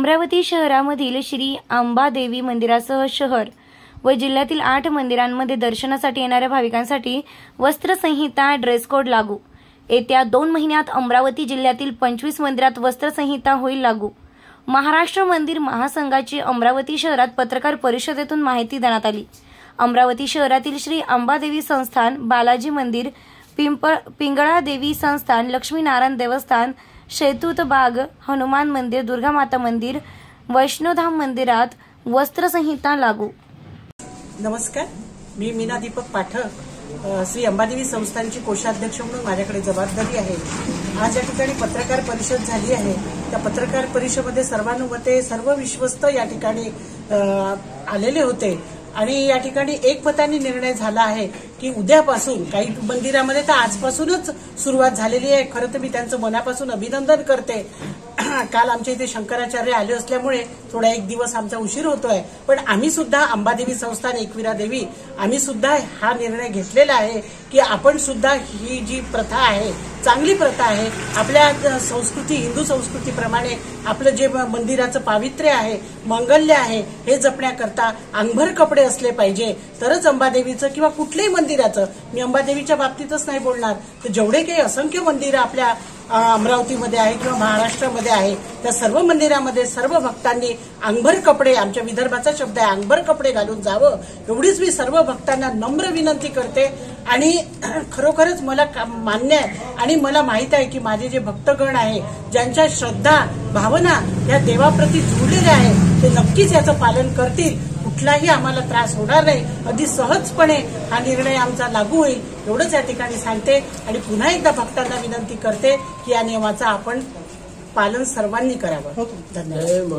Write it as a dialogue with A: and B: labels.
A: अमरावती शहरामधील श्री अंबादेवी मंदिरासह शहर व जिल्ह्यातील आठ मंदिरांमध्ये दर्शनासाठी येणाऱ्या भाविकांसाठी वस्त्रसंहिता ड्रेस कोड लागू. येत्या दोन महिन्यात अमरावती जिल्ह्यातील पंचवीस मंदिरात वस्त्रसंहिता होईल लागू. महाराष्ट्र मंदिर महासंघाची अमरावती शहरात पत्रकार परिषदेतून माहिती देण्यात आली. अमरावती शहरातील श्री अंबादेवी संस्थान बालाजी मंदिर पिंपळ पिंगळादेवी संस्थान लक्ष्मीनारायण देवस्थान शेतूत बाग हनुमान मंदिर दुर्गा माता मंदिर वैष्णोधाम मंदिरात वस्त्रसंहिता लागू.
B: नमस्कार मी मीना दीपक पाठक श्री अंबादेवी संस्थानची कोषाध्यक्ष म्हणून माझ्याकडे जबाबदारी आहे. आज या ठिकाणी पत्रकार परिषद झाली आहे. त्या पत्रकार परिषदेमध्ये सर्वानुमते सर्व विश्वस्त या ठिकाणी आलेले होते. आणि या ठिकाणी एकमताने निर्णय झाला आहे की उद्यापासून काही मंदिरामध्ये तर आजपासूनच सुरुवात झालेली आहे. खरं तर मी त्यांचं मनापासून अभिनंदन करते. काल आमच्या इथे शंकराचार्य आले असल्यामुळे थोडा एक दिवस आमचा उशीर होतोय. पण आम्ही सुद्धा अंबादेवी संस्थान एकविरा देवी आम्ही सुद्धा हा निर्णय घेतलेला आहे की आपण सुद्धा ही जी प्रथा आहे चांगली प्रथा आहे आपल्या संस्कृती हिंदू संस्कृतीप्रमाणे आपलं जे मंदिराचं पावित्र्य आहे मंगल्य आहे हे जपण्याकरता अंगभर कपडे असले पाहिजे. तरच अंबादेवीचं किंवा कुठल्याही मंदिराचं मी अंबादेवीच्या बाबतीतच नाही बोलणार तर जेवढे काही असंख्य मंदिरं आपल्या अमरावतीमध्ये आहे किंवा महाराष्ट्रामध्ये आहे त्या सर्व मंदिरामध्ये सर्व भक्तांनी अंगभर कपडे आमच्या विदर्भाचा शब्द आहे अंगभर कपडे घालून जावं एवढीच मी सर्व भक्तांना नम्र विनंती करते. आणि खरोखरच मला का- मान्य आहे आणि मला माहीत आहे की माझे जे भक्तगण आहे ज्यांच्या श्रद्धा भावना या देवाप्रती जुळलेल्या आहे ते नक्कीच याचं पालन करतील. कुठलाही आम्हाला त्रास होणार नाही. अगदी सहजपणे हा निर्णय आमचा लागू होईल. एवढंच या ठिकाणी सांगते आणि पुन्हा एकदा भक्तांना विनंती करते की या नियमाचं आपण पालन सर्वांनी करावं. धन्यवाद.